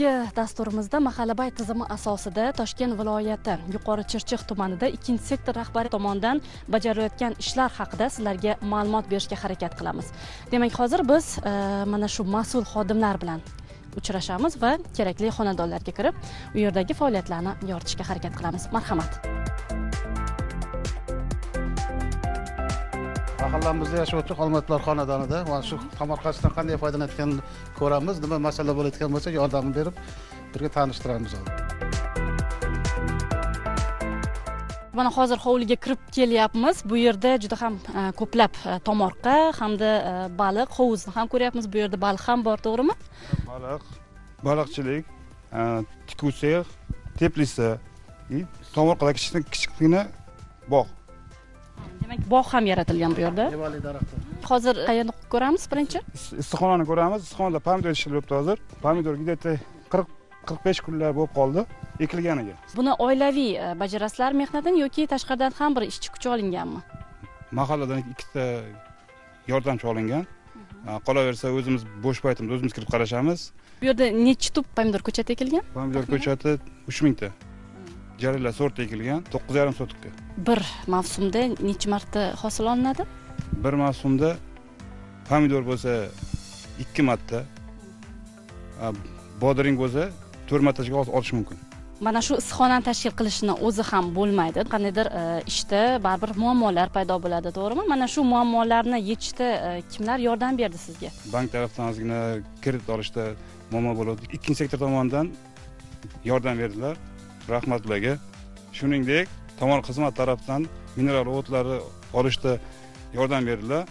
bugungi dasturimizda mahallabay tizimi asosida toshkent viloyati yuqori chirchiq tumanida ikkinchi sektor rahbari tomonidan bajarilayotgan ishlar haqida sizlarga ma'lumot berishga harakat qilamiz. Demak hozir biz e, mana shu mas'ul xodimlar bilan uchrashamiz va kerakli xonadonlarga kirib u yerdagi faoliyatlarni yoritishga harakat qilamiz. Marhamat. Mahallamizda yashovchi xolmatlar xonadonida. Mana shu tomorqasidan qanday foydalanayotganini ko'ramiz. Nima masala bo'layotgan bo'lsa yordam berib birga tanishtiramiz mana hozir hovliga kirib kelyapmiz. Bu yerda juda ham e, ko'plab e, tomorqa hamda e, baliq hovuzni ham ko'ryapmiz. Bu yerda baliq ham bor to'g'rimi? Baliq baliqchilik tikuv sex teplitsa и tomorqalar kichkina bog' demak bog' ham yaratilgan bu yerda. Mevali daraxtlar hozir qayerni ko'ramiz birinchi? Is- issiqxonani ko'ramiz. Issiqxonada pomidor yetishilyapti hozir pomidor где то qirq qirq besh kunlar bo'lib qoldi ekilganiga. Buni oilaviy e, bajarasizlar mehnatini yoki tashqaridan ham bir ishchi kuch olinganmi? Mahalladan ikkita yordamchi olingan. Qolaversa o'zimiz bo'sh paytimizda o'zimiz kirib qarashamiz. Bu yerda nechi tup pomidor ko'chati ekilgan? Pomidor ko'chati uch mingta jarilla sorti ekilgan to'qqiz yarim sotikka bir mavsumda necha marta hosil olinadi? Bir mavsumda pomidor bo'lsa ikki marta bodring bo'lsa to'rt martacha olish mumkin. Mana shu issiqxonani tashkil qilishni o'zi ham bo'lmaydi. Qandaydir e, ishda baribir muammolar paydo bo'ladi to'g'rimi? Mana shu muammolarni yechishda e, kimlar yordam berdi sizga? Bank tarafdan ozgina kredit olishda muammo bo'ladi ikkinchi sektor tomonidan yordam berdilar rahmat ularga shuningdek tomorqa xizmat tarafidan mineral o'tlarni olishda yordam berdilar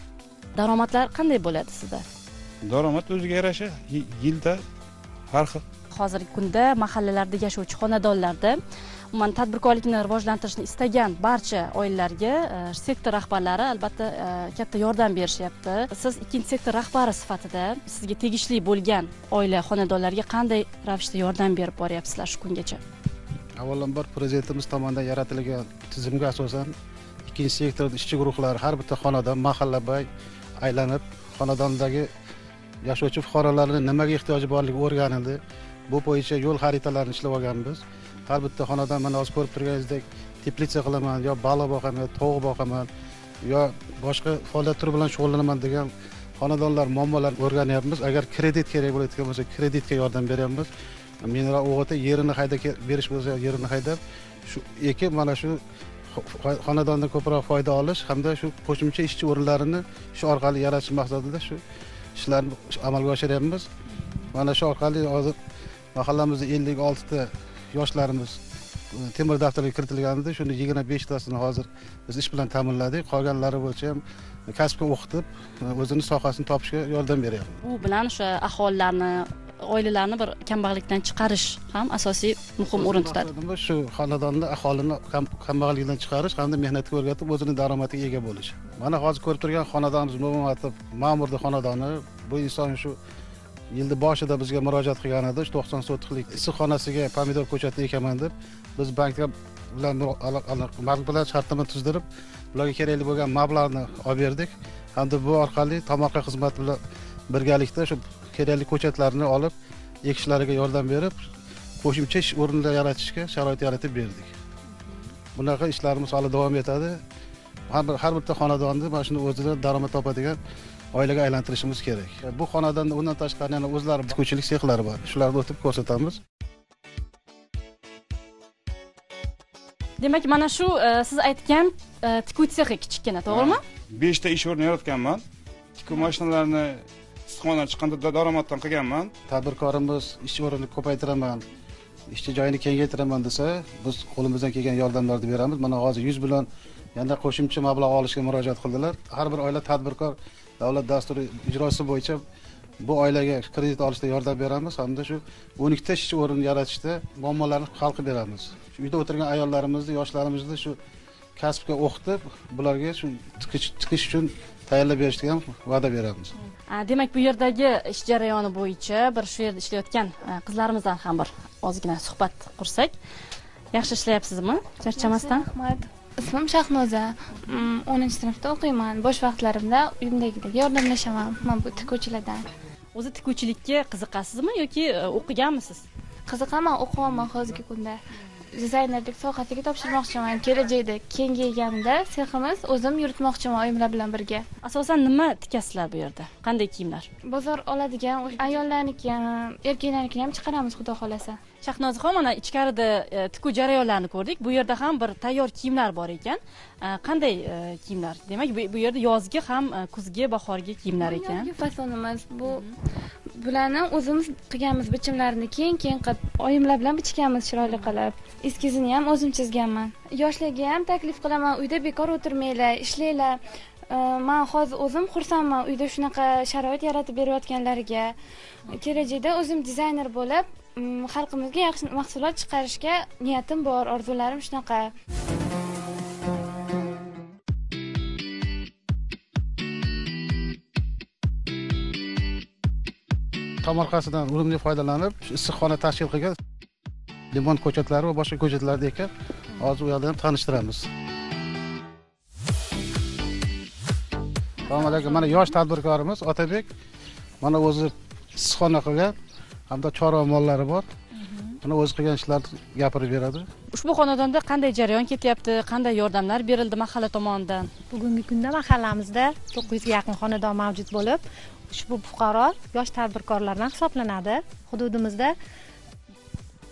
daromadlar qanday bo'ladi sizda? Daromad o'ziga yarasha. Yi- yilda har xil. Hozirgi kunda mahallalarda yashovchi xonadonlarda umuman tadbirkorlikni rivojlantirishni istagan barcha oilalarga e, sektor rahbarlari albatta e, katta yordam berishyapti. Siz ikkinchi sektor rahbari sifatida sizga tegishli bo'lgan oila xonadonlarga qanday ravishda yordam berib boryapsizlar shu kungacha avvalambor prezidentimiz tomonidan yaratilgan tizimga asosan ikkinchi sektorni ishchi guruhlari har bitta xonadon mahallabay aylanib xonadondagi yashovchi fuqarolarni nimaga ehtiyoji borligi o'rganildi. Bu bo'yicha yo'l xaritalarini ishlab olganmiz. Har bitta xonadon mana hozir ko'rib turganingizdek teplitsa qilaman yo baliq boqaman tovuq boqaman yo boshqa faoliyat turi bilan shug'ullanaman degan xonadonlar muammolarini o'rganyapmiz. Agar kredit kerak bo'layotgan bo'lsa kreditga yordam beryapmiz. Mineral o'g'iti yerini haydab berish bo'lsa yerini haydab shu ekib mana shu xonadondan ko'proq foyda olish hamda shu qo'shimcha ishchi o'rinlarini shu orqali yaratish maqsadida shu ishlarni amalga oshiryapmiz. Mana shu orqali hozir mahallamizda ellik oltita yoshlarimiz e, temir daftarga kiritilgandi shuni yigirma beshtasini hozir biz ish bilan ta'minladik. Qolganlari bo'yicha ham kasbga o'qitib e, o'zini sohasini topishga yordam beryapmiz. Bu bilan o'sha aholilarni oilalarni bir kambag'allikdan chiqarish ham asosiy muhim o'rin tutadi. Shu xonadonni aholini kambag'allikdan chiqarish hamda mehnatga o'rgatib o'zini daromadiga ega bo'lish. Mana hozir ko'rib turgan xonadonimiz mo'minatov ma'murni xonadoni. Bu inson shu yilni boshida bizga murojaat qilgan edi shu to'qson sotixlik issiqxonasiga pomidor ko'chatini ekaman deb biz bankga bilan bank bilan shartnoma tuzdirib ularga kerakli bo'lgan mablag'ni olib berdik. Hamda bu orqali tomorqa xizmati bilan birgalikda shu kerakli ko'chatlarni olib ekishlariga yordam berib qo'shimcha ish o'rinlar yaratishga sharoit yaratib berdik. Bunaqa ishlarimiz hali davom etadi. Har bir har bitta xonadonni mana shuni o'zidan daromad topadigan oilaga aylantirishimiz kerak. Bu xonadonda undan tashqari yana o'zlari tikuvchilik sexlari bor. Shularni o'tib ko'rsatamiz. Demak mana shu e, siz aytgan e, tikuv sexi kichkina to'g'rimi? Beshta ish o'rni yaratganman. Tikuv mashinalarini issiqxonadan chiqqanda daromaddan qilganman. Tadbirkorimiz ish o'rnini ko'paytiraman ishchi joyini kengaytiraman desa biz qo'limizdan kelgan yordamlarni beramiz. Mana hozir yuz million yana qo'shimcha mablag' olishga murojaat qildilar. Har bir oila tadbirkor davlat dasturi ijrosi bo'yicha bu oilaga kredit olishda yordam beramiz. Hamda shu o'n ikkita ishchi o'rnini yaratishda muammolarni hal qilib beramiz. Shu uyda o'tirgan ayollarimizni yoshlarimizni shu kasbga o'qitib bularga shu tikish uchun tayyorlab berishga ham va'da beramiz. Demak bu yerdagi ish jarayoni bo'yicha bir shu yerda ishlayotgan e, qizlarimizdan ham bir ozgina suhbat qursak yaxshi ishlayapsizmi? Charchamasdan. Rahmat. Ismim shahnoza. Mm, o'ninchi sinfda o'qiyman. Bo'sh vaqtlarimda uyimdagidek yordamlashaman. Mana bu tikuvchilardan. O'zi tikuvchilikka qiziqasizmi yoki e, o'qiganmisiz? Qiziqaman o'qiyapman hozirgi kunda dizaynerlik sohasiga topshirmoqchiman. Kelajakda kengayganda seximiz o'zim yuritmoqchiman oyimlar bilan birga. Asosan nima tikasizlar bu yerda? Qanday kiyimlar? Bozor oladigan ayollarniki ham erkaklarnikini ham chiqaramiz xudo xohlasa. Shahnozaxon mana ichkarida e, tikuv jarayonlarini ko'rdik. Bu yerda ham bir tayyor kiyimlar bor ekan. E, qanday e, kiyimlar? Demak bu yerda yozgi ham kuzgi bahorgi kiyimlar ekan. fasonimiz bu bularni o'zimiz qilganmiz bichimlarini keyin keyin qilib oyimlar bilan bichganmiz chiroyli qilib eskizini ham o'zim chizganman. Yoshlarga ham taklif qilaman uyda bekor o'tirmanglar ishlanglar. Man hozir o'zim xursandman uyda shunaqa sharoit yaratib berayotganlariga kelajakda o'zim dizayner bo'lib mm, xalqimizga yaxshi mahsulot chiqarishga niyatim bor orzularim shunaqa. Tomorqasidan unumli foydalanib issiqxona tashkil qilgan. Limon ko'chatlari va boshqa ko'chatlarni ekib hozir u yoqda ham tanishtiramiz. Assalomu alaykum. Mana yosh tadbirkorimiz otabek. Mana o'zi issiqxona qilgan hamda chorva mollari bor. Mana o'zi qilgan ishlarni gapirib beradi. Ushbu xonadonda qanday jarayon ketyapti qanday yordamlar berildi mahalla tomonidan? Bugungi kunda mahallamizda to'qqiz yuzga yaqin xonadon mavjud bo'lib ushbu fuqaro yosh tadbirkorlardan hisoblanadi. Hududimizda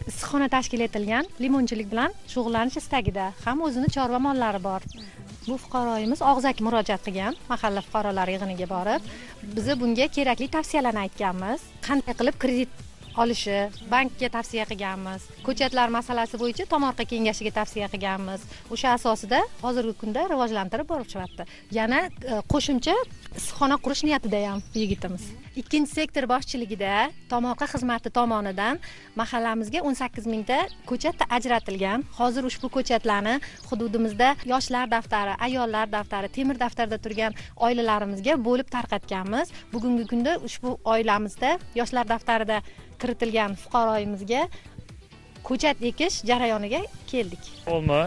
issiqxona tashkil etilgan limonchilik bilan shug'ullanish istagida ham o'zini chorva mollari bor. Bu fuqaroyimiz og'zaki murojaat qilgan mahalla fuqarolari yig'iniga borib biza bunga kerakli tavsiyalarni aytganmiz. Qanday qilib kredit olishi bankka tavsiya qilganmiz. Ko'chatlar masalasi bo'yicha tomorqa kengashiga tavsiya qilganmiz. O'sha asosida hozirgi kunda rivojlantirib borishyapti. Yana e, qo'shimcha issiqxona qurish niyatida ham yigitimiz. Ikkinchi sektor boshchiligida tomorqa xizmati tomonidan mahallamizga o'n sakkiz mingta ko'chat ajratilgan. Hozir ushbu ko'chatlarni hududimizda yoshlar daftari ayollar daftari temir daftarda turgan oilalarimizga bo'lib tarqatganmiz. Bugungi kunda ushbu oilamizda yoshlar daftarida kiritilgan fuqaroyimizga ko'chat ekish jarayoniga keldik. Olma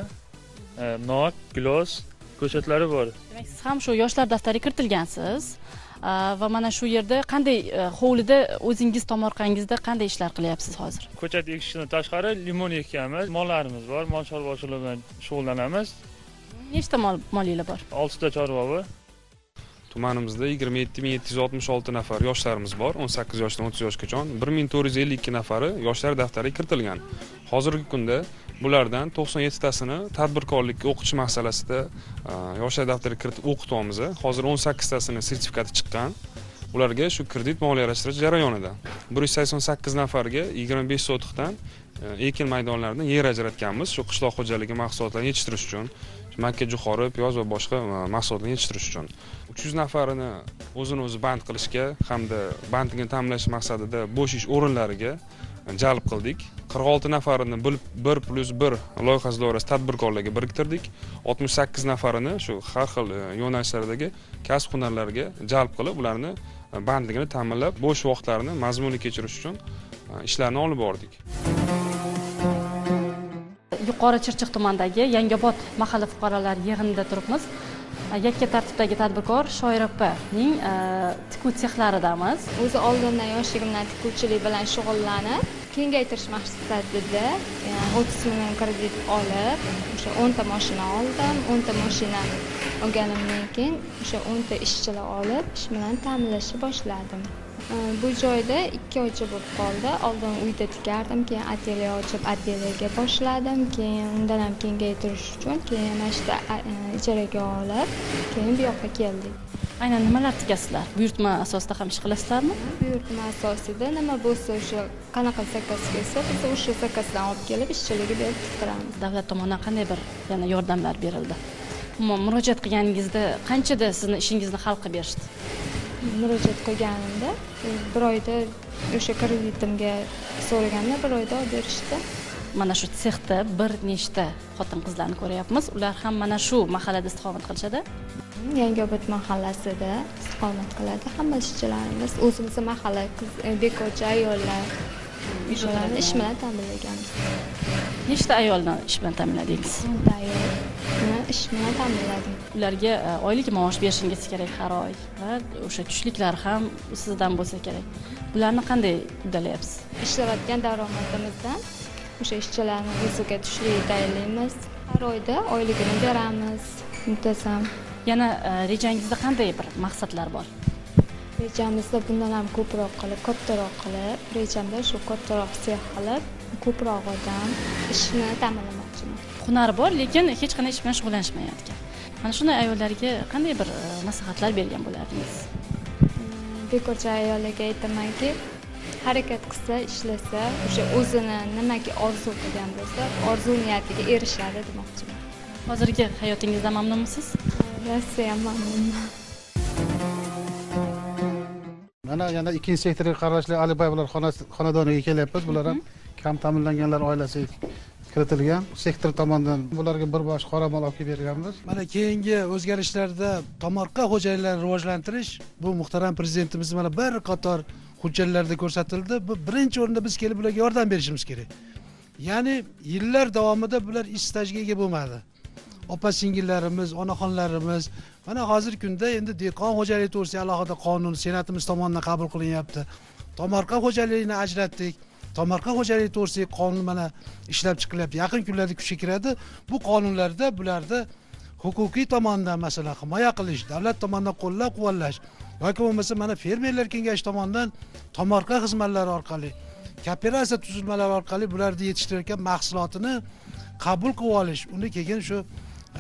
e, nok gilos ko'chatlari bor. Demak siz ham shu yoshlar daftariga kiritilgansiz a, va mana shu yerda qanday e, hovlida o'zingiz tomorqangizda qanday ishlar qilyapsiz hozir? Ko'chat ekishdan tashqari limon ekkanmiz mollarimiz bor mol chorvachiligi bilan shug'ullanamiz. Nechta mol molinglar bor? Oltita chorva bor tumanimizda yigirma yetti ming yetti yuz oltmish olti nafar yoshlarimiz bor. o'n sakkiz yoshdan o'ttiz yoshgacha bir ming to'rt yuz ellik ikki nafari yoshlar daftariga kiritilgan. Hozirgi kunda bulardan to'qson yettitasini tadbirkorlikka o'qitish masalasida yoshlar daftariga kiritib o'qityapmiz hozir o'n sakkiztasini sertifikati chiqqan. Ularga shu kredit moliyalashtirish jarayonida bir yuz sakson sakkiz nafarga yigirma besh sotixdan ekin maydonlaridan yer ajratganmiz shu qishloq xo'jaligi mahsulotlarini yetishtirish uchun. Makka jo'xori piyoz va boshqa e, mahsulotlarni yetishtirish uchun. Uch yuz nafarini o'zini o'zi band qilishga hamda bandligini ta'minlash maqsadida bo'sh ish o'rinlariga e, jalb qildik. Qirq olti nafarini bir bir plyus bir loyihasi doirasida tadbirkorlarga biriktirdik. Oltmish sakkiz nafarini shu har xil e, yo'nalishlardagi kasb hunarlarga jalb qilib ularni bandligini ta'minlab bo'sh vaqtlarini mazmunli kechirish uchun ishlarni olib bordik. Yuqori chirchiq tumanidagi yangiobod mahalla fuqarolari yig'inida turibmiz. Yakka tartibdagi tadbirkor shoira opaning tikuv sexlaridamiz o'zi oldindan yoshligimdan tikuvchilik bilan shug'ullanib kengaytirish maqsadida e, o'ttiz million kredit olib o'sha o'nta moshina oldim. O'nta moshina olganimdan keyin o'sha o'nta ishchilar olib ish bilan ta'minlashni boshladim. Bu joyda ikki oycha bo'lib qoldi. Oldin uyda tikardim keyin atelye ochib atelyega boshladim. Keyin undan ham kengaytirish uchun keyin mana shu e, ijaraga olib keyin bu yoqqa keldik. Aynan nimalar tikasizlar? Buyurtma asosida ham ish qilasizlarmi? Buyurtma asosida nima bo'lsa o'sha qanaqa zakaz kelsa biz o'sha zakazdan olib kelib ishchilarga berib tiktiramiz. Davlat tomonidan qanday bir yana yordamlar berildi? Umuman murojaat qilganingizda qanchada sizni ishingizni hal qilib berishdi murojaat qilganimda bir oyda o'sha kreditimga so'raganda bir oyda olib berishdi. Mana shu sexda bir nechta xotin qizlarni ko'ryapmiz. Ular ham mana shu mahallada istiqomat qilishadi. Yangiobod mahallasida istiqomat qiladi hamma ishchilarimiz. O'zimizni mahalla qiz bekorchi ayollar o'shalarni ish bilan ta'minlaganmiz nechta ayolni ish bilan ta'minladingiz? O'nta ayolni ish bilan ta'minladim. Ularga e, oylik maosh berishingiz kerak har oy va o'sha tushliklar ham sizdan bo'lsa kerak. Bularni qanday uddalayapsiz ishlayotgan daromadimizdan o'sha ishchilarni o'ziga tushlik tayinlaymiz har oyda oyligini beramiz. Muntazam. Yana e, rejangizda qanday bir maqsadlar bor rejamizda bundan ham ko'proq qilib kattaroq qilib rejamda shu kattaroq sex qilib ko'proq odam ishni ta'minlamoqchiman. Hunari bor lekin hech qanday ish bilan shug'ullanishmayotgan. Mana shunday ayollarga qanday bir e, maslahatlar bergan bo'lardingiz? Hmm, bekorchi ayollarga aytamanki harakat qilsa ishlasa o'sha o'zini nimaki orzu qilgan bo'lsa orzu niyatiga erishadi demoqchiman. Hozirgi hayotingizdan mamnunmisiz? Rossiyam mamnunman mana yana ikkinchi sektorga qarashli alibayevlar xonadoniga kelyapmiz. Bular ham kam ta'minlanganlar oilasiga kiritilgan sektor tomonidan bularga bir bosh qoramol olib kelib berganmiz. Mana keyingi o'zgarishlarda tomorqa xo'jayinlarini rivojlantirish bu muhtaram prezidentimiz mana bir qator hujjatlarda ko'rsatildi. Bu birinchi o'rinda biz kelib bularga yordam berishimiz kerak. Ya'ni yillar davomida bular ish stajiga ega bo'lmadi. Opa singillarimiz onaxonlarimiz. Mana hozirgi kunda endi dehqon xo'jaligi to'g'risida alohida qonun senatimiz tomonidan qabul qilinyapti. Tomorqa xo'jaligini ajratdik. Tomorqa xo'jaligi to'g'risidagi qonun mana ishlab chiqilyapti. Yaqin kunlarda kuchga kiradi. Bu qonunlarda bularni huquqiy tomondan masalan himoya qilish davlat tomonidan qo'llab quvvatlash yoki bo'lmasa mana fermerlar kengashi tomonidan tomorqa xizmatlari orqali kooperatsiya tuzilmalari orqali bularni yetishtirayotgan mahsulotini qabul qilib olish uni keyin shu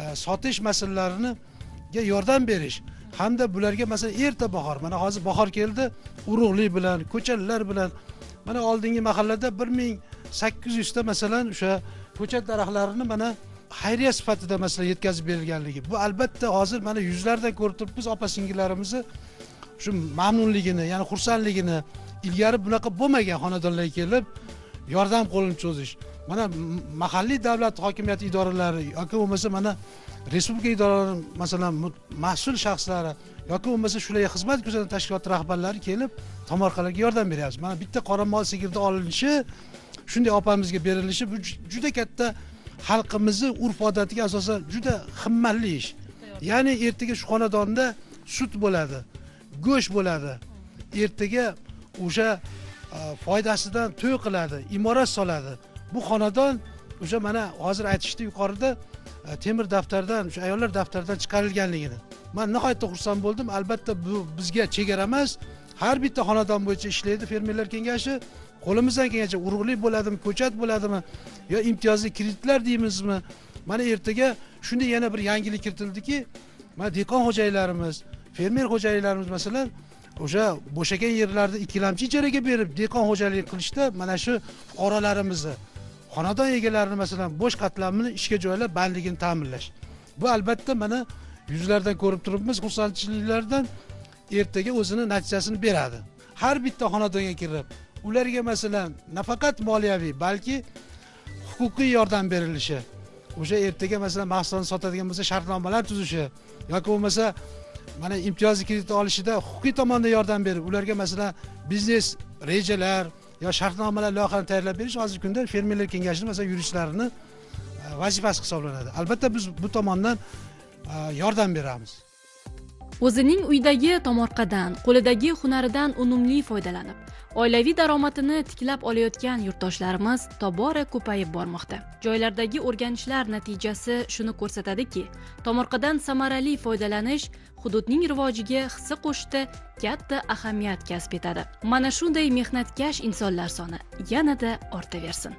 E, sotish masalalariga yordam berish hamda bularga masalan erta bahor mana hozir bahor keldi urug'lik bilan ko'chatlar bilan mana oldingi mahallada bir ming sakkiz yuzta masalan o'sha ko'chat daraxtlarini mana xayriya sifatida masalan yetkazib berilganligi. Bu albatta hozir mana yuzlardan ko'rib turibmiz opa singillarimizni shu mamnunligini ya'ni xursandligini ilgari bunaqa bo'lmagan xonadonlarga kelib yordam qo'lini cho'zish. Mana mahalliy davlat hokimiyati idoralari yoki bo'lmasa mana respublika idoralari masalan mas'ul shaxslari yoki bo'lmasa shularga xizmat ko'rsatgan tashkilot rahbarlari kelib tomorqalarga yordam beryapmiz mana bitta qora mol sigirni olinishi shunday opamizga berilishi bu juda katta xalqimizni urf odatiga asosan juda qimmatli ish. Ya'ni ertaga shu xonadonda sut bo'ladi go'sht bo'ladi. Ertaga o'sha foydasidan to'y qiladi imorat soladi. Bu xonadon o'sha mana hozir aytishdi yuqorida e, temir daftardan o'sha ayollar daftaridan chiqarilganligini. Man nihoyatda xursand bo'ldim. Albatta bu bizga chegara emas. Har bitta xonadon bo'yicha ishlaydi fermerlar kengashi. Qo'limizdan kelgancha urug'lik bo'ladimi ko'chat bo'ladimi yo imtiyozli kreditlar deymizmi? Mana ertaga shunday yana bir yangilik kiritildiki mana dehqon xo'jayinlarimiz fermer xo'jayinlarimiz masalan o'sha bo'shagan yerlarni ikkilamchi ijaraga berib dehqon xo'jaligi qilishda mana shu fuqarolarimizni xonadon egalarini masalan bo'sh qatlamini ishga joylab bandligini ta'minlash. Bu albatta mana yuzlardan ko'rib turibmiz xursandchiliklardan ertaga o'zini natijasini beradi. Har bitta xonadonga kirib ularga masalan nafaqat moliyaviy balki huquqiy yordam berilishi o'sha ertaga masalan mahsulotni sotadigan bo'lsa shartnomalar tuzishi yoki bo'lmasa mana imtiyozli kredit olishida huquqiy tomonda yordam berib ularga masalan biznes rejalar yo shartnomalar loyihani tayyorlab berish hozirgi kunda fermerlar kengashini masalan yuristlarini e, vazifasi hisoblanadi. Albatta biz bu tomondan e, yordam beramiz. O'zining uydagi tomorqadan qo'lidagi hunaridan unumli foydalanib oilaviy daromadini tiklab olayotgan yurtdoshlarimiz tobora ko'payib bormoqda. Joylardagi o'rganishlar natijasi shuni ko'rsatadiki tomorqadan samarali foydalanish hududning rivojiga hissa qo'shishda katta ahamiyat kasb etadi. Mana shunday mehnatkash insonlar soni yanada ortaversin.